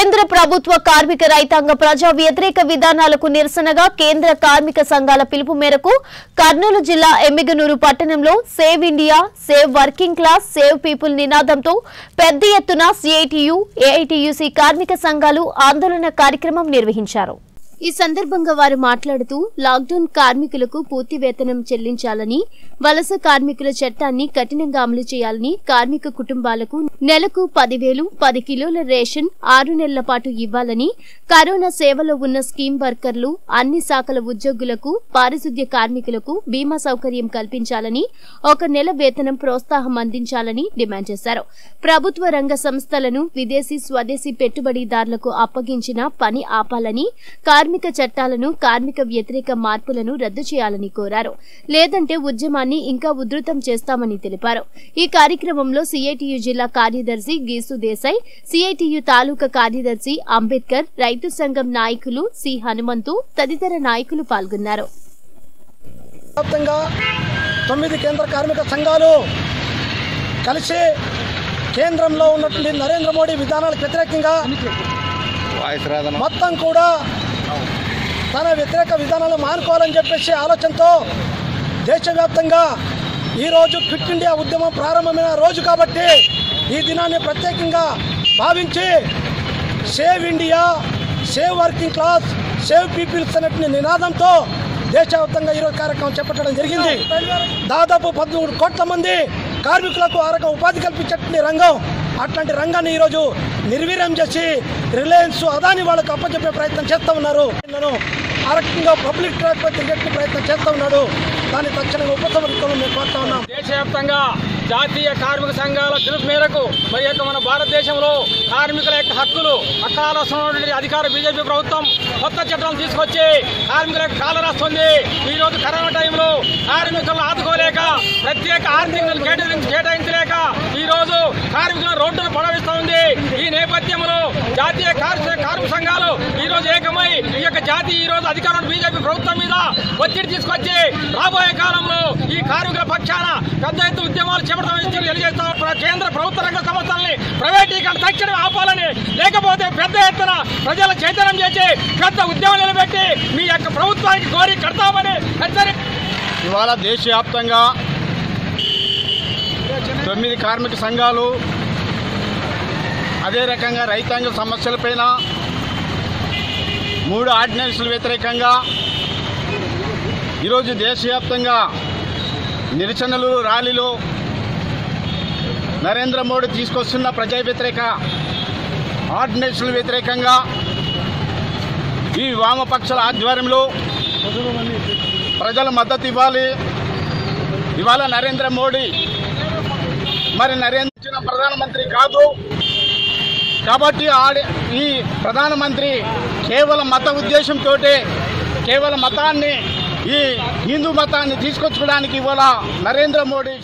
కేంద్ర ప్రభుత్వ కార్మిక రైతాంగ ప్రజా వ్యతిరేక విధానాలకు నిరసనగా కేంద్ర కార్మిక సంఘాల పిలుపు మేరకు కర్నూలు జిల్లా ఎమ్మిగనూరు పట్టణంలో save India save working class save people నినాదంతో పెద్ద ఎత్తున సిఐటియు ఏఐటియుసి కార్మిక సంఘాలు ఆందోళన కార్యక్రమం నిర్వహించారు. ఈ సందర్భంగా వారు మాట్లాడుతూ లాక్డౌన్ కార్మికులకు పూర్తి వేతనం చెల్లించాలని వలస కార్మికుల చట్టాన్ని కఠినంగా అమలు చేయాలని కార్మిక కుటుంబాలకు నెలకు పదివేలు పది కిలోల రేషన్ ఆరు నెలల పాటు ఇవ్వాలని కరోనా సేవలో ఉన్న స్కీమ్ వర్కర్లు అన్ని శాఖల ఉద్యోగులకు పారిశుద్ధ్య కార్మికులకు బీమా సౌకర్యం కల్పించాలని ఒక నెల వేతనం ప్రోత్సాహం అందించాలని డిమాండ్ చేశారు. ప్రభుత్వ రంగ సంస్థలను విదేశీ స్వదేశీ పెట్టుబడిదారులకు అప్పగించిన పని ఆపాలని కార్మిక చట్టాలను కార్మిక వ్యతిరేక మార్పులను రద్దు చేయాలని కోరారు. లేదంటే ఉద్యమాన్ని ఇంకా ఉధృతం చేస్తామని తెలిపారు. ఈ కార్యక్రమంలో సిఐటియు జిల్లా కార్యదర్శి గీసు దేశాయ్ సిఐటియు తాలూకా కార్యదర్శి అంబేద్కర్ రైతు సంఘం నాయకులు సి హనుమంతు తదితర నాయకులు పాల్గొన్నారు. తొమ్మిది కేంద్ర కార్మిక సంఘాలు కలిసి కేంద్రంలో ఉన్నటువంటి నరేంద్ర మోడీ విధానాలకు వ్యతిరేకంగా మొత్తం కూడా తన వ్యతిరేక విధానాలు మానుకోవాలని చెప్పేసి ఆలోచనతో దేశవ్యాప్తంగా ఈరోజు క్విట్ ఇండియా ఉద్యమం ప్రారంభమైన రోజు కాబట్టి ఈ దినాన్ని ప్రత్యేకంగా భావించి save India save working class save peoples అనేటువంటి నినాదంతో దేశవ్యాప్తంగా ఈరోజు కార్యక్రమం చేపట్టడం జరిగింది. దాదాపు పదమూడు కోట్ల మంది కార్మికులకు ఆ రకం ఉపాధి కల్పించేటువంటి రంగం అట్లాంటి రంగాన్ని ఈరోజు నిర్వీర్యం చేసి రిలయన్స్ అదాని వాళ్ళకు అప్పచెప్పే ప్రయత్నం చేస్తూ ఉన్నారు. ఆ రకంగా పబ్లిక్ ట్రాన్స్పోర్ట్ తిరిగే ప్రయత్నం చేస్తూ ఉన్నాడు. దాన్ని తక్షణంగా ఉపసంహరించుకోవాలని మేము కోరుతా ఉన్నాం. దేశవ్యాప్తంగా జాతీయ కార్మిక సంఘాల పిలుపు మేరకు మరి యొక్క మన భారతదేశంలో కార్మికుల యొక్క హక్కులు హక్కుల అధికార బీజేపీ ప్రభుత్వం కొత్త చట్టాలు తీసుకొచ్చి కార్మికుల యొక్క కాలు రాస్తుంది. ఈరోజు కరోనా టైంలో కార్మికులను ఆదుకోలేక ప్రత్యేక ఆర్థిక కేటాయించలేక ఈ రోజు కార్మికుల రోడ్డును పడవిస్తూ ఉంది. ఈ నేపథ్యంలో జాతీయ కార్మిక సంఘాలు ఈ రోజు ఏకమై ఈ యొక్క జాతీయ ఈ రోజు అధికారం బీజేపీ ప్రభుత్వం మీద ఒత్తిడి తీసుకొచ్చి రాబోయే కాలంలో ఈ కార్మికుల పక్షాన పెద్ద ఎత్తు ఉద్యమాలు చేపడతామని తెలియజేస్తా ప్ర- కేంద్ర ప్రభుత్వ రంగ సంస్థల్ని ప్రైవేటీకరణ తక్షణం ఆపాలని లేకపోతే పెద్ద ఎత్తున ప్రజల చైతన్యం చేసి పెద్ద ఉద్యమం నిలబెట్టి మీ యొక్క ప్రభుత్వానికి కోరి కడతామని హెచ్చరి ఇవాళ దేశవ్యాప్తంగా తొమ్మిది కార్మిక సంఘాలు అదే రకంగా రైతాంగ సమస్యలపైన మూడు ఆర్డినెన్స్ల వ్యతిరేకంగా ఈరోజు దేశవ్యాప్తంగా నిరసనలు ర్యాలీలు నరేంద్ర మోడీ తీసుకొస్తున్న ప్రజా వ్యతిరేక ఆర్డినెన్స్ల వ్యతిరేకంగా ఈ వామపక్షాల ఆధ్వర్యంలో ప్రజలు మద్దతు ఇవ్వాలి. ఇవాళ నరేంద్ర మోడీ మరి నరేంద్ర ప్రధానమంత్రి కాదు. కాబట్టి ఆడి ఈ ప్రధానమంత్రి కేవలం మత ఉద్దేశంతో కేవలం మతాన్ని ఈ హిందూ మతాన్ని తీసుకొచ్చుకోవడానికి ఇవాళ నరేంద్ర మోడీ